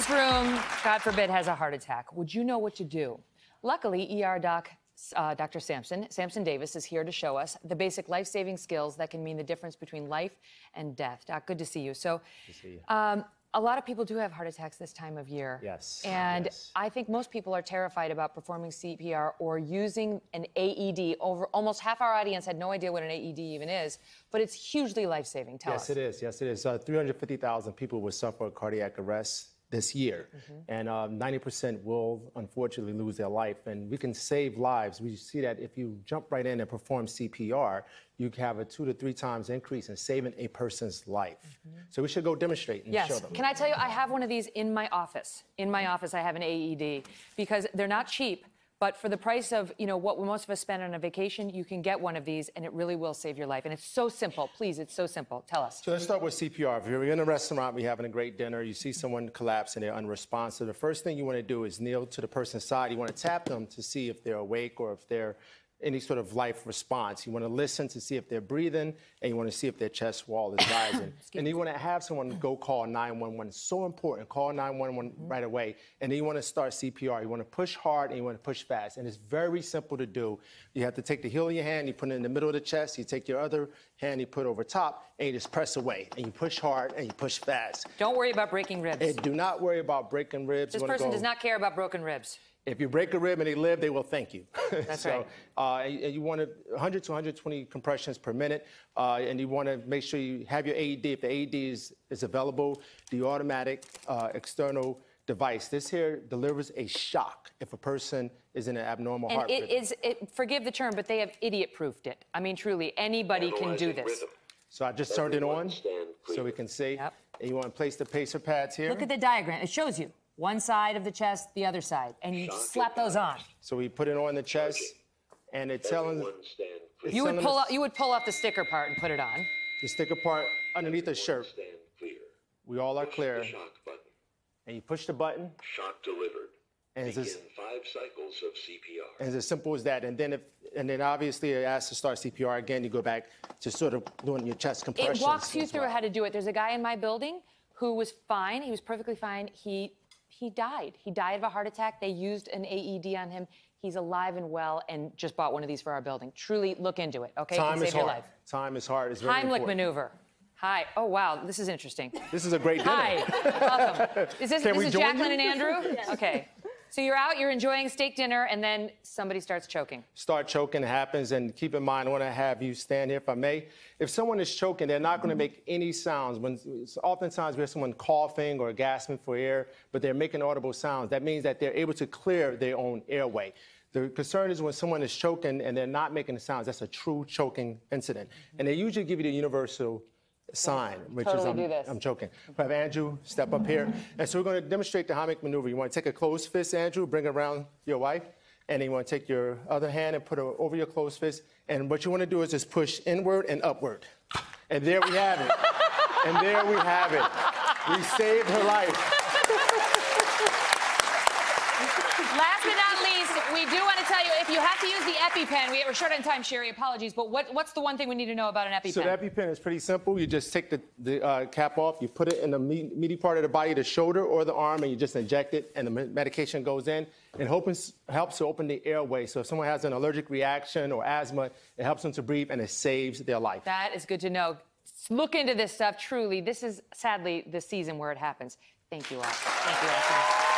this room, God forbid, has a heart attack, would you know what to do? Luckily, ER doc uh, Dr. Sampson, Sampson Davis, is here to show us the basic life-saving skills that can mean the difference between life and death. Doc, good to see you. So, see you. Um, a lot of people do have heart attacks this time of year. Yes. And yes. I think most people are terrified about performing CPR or using an AED. Over almost half our audience had no idea what an AED even is, but it's hugely life-saving. Tell yes, us. Yes, it is. Yes, it is. Uh, 350,000 people will suffer cardiac arrest this year. Mm-hmm. And um, 90% will unfortunately lose their life. And we can save lives. We see that if you jump right in and perform CPR, you have a two to three times increase in saving a person's life. Mm-hmm. So we should go demonstrate and yes. show them. Can I tell you, I have one of these in my office. In my office, I have an AED because they're not cheap. But for the price of, you know, what most of us spend on a vacation, you can get one of these and it really will save your life. And it's so simple. Please, it's so simple. Tell us. So let's start with CPR. If you're in a restaurant, we're having a great dinner, you see someone collapse and they're unresponsive, the first thing you want to do is kneel to the person's side. You want to tap them to see if they're awake or if they're any sort of life response. You want to listen to see if they're breathing, and you want to see if their chest wall is rising. and you want to have someone go call 911. It's so important. Call 911 mm-hmm. right away. And then you want to start CPR. You want to push hard and you want to push fast. And it's very simple to do. You have to take the heel of your hand, you put it in the middle of the chest, you take your other hand, you put over top, and you just press away. And you push hard and you push fast. Don't worry about breaking ribs. And do not worry about breaking ribs. This person go, does not care about broken ribs. If you break a rib and they live, they will thank you. That's so, right. Uh, and you want 100 to 120 compressions per minute, uh, and you want to make sure you have your AED. If the AED is, is available, the automatic uh, external device. This here delivers a shock if a person is in an abnormal and heart it rhythm. is, it, forgive the term, but they have idiot-proofed it. I mean, truly, anybody Analyzing can do this. Rhythm. So I just turned it on so we can see. Yep. And you want to place the pacer pads here. Look at the diagram. It shows you. One side of the chest, the other side. And you slap those on. So we put it on the chest, and it's telling... It's you would pull off, you would pull off the sticker part and put it on. The sticker part underneath the shirt. We all are push clear. The shock button. And you push the button. Shock delivered. And Begin it's as, five cycles of CPR. And it's as simple as that. And then if and then obviously it asks to start CPR again, you go back to sort of doing your chest compressions. It walks you well. through how to do it. There's a guy in my building who was fine. He was perfectly fine. He he died. He died of a heart attack. They used an AED on him. He's alive and well and just bought one of these for our building. Truly look into it, okay? Time is hard. Your life. Time is hard. It's very Heimlich important. maneuver. Hi. Oh, wow. This is interesting. This is a great dinner. Hi. Welcome. Is this, Can this we is join Jacqueline you? and Andrew? Yes. Okay. So you're out, you're enjoying steak dinner, and then somebody starts choking. Start choking happens, and keep in mind, I want to have you stand here if I may. If someone is choking, they're not going to mm-hmm. make any sounds. When oftentimes we have someone coughing or gasping for air, but they're making audible sounds. That means that they're able to clear their own airway. The concern is when someone is choking and they're not making the sounds. That's a true choking incident, mm-hmm. and they usually give you the universal sign, which Totally is I'm, do this. I'm choking. We have Andrew step up here. And so we're going to demonstrate the Heimlich maneuver. You want to take a closed fist, Andrew, bring it around your wife. And then you want to take your other hand and put it over your closed fist. And what you want to do is just push inward and upward. And there we have it. and there we have it. We saved her life. Last but not least, we do want to tell you if you have to use the EpiPen, we, we're short on time, Sherry, apologies, but what, what's the one thing we need to know about an EpiPen? So the EpiPen is pretty simple. You just take the, the uh, cap off, you put it in the meaty, meaty part of the body, the shoulder or the arm, and you just inject it, and the medication goes in. It helps, helps to open the airway. So if someone has an allergic reaction or asthma, it helps them to breathe, and it saves their life. That is good to know. Look into this stuff, truly. This is sadly the season where it happens. Thank you all. Thank you all.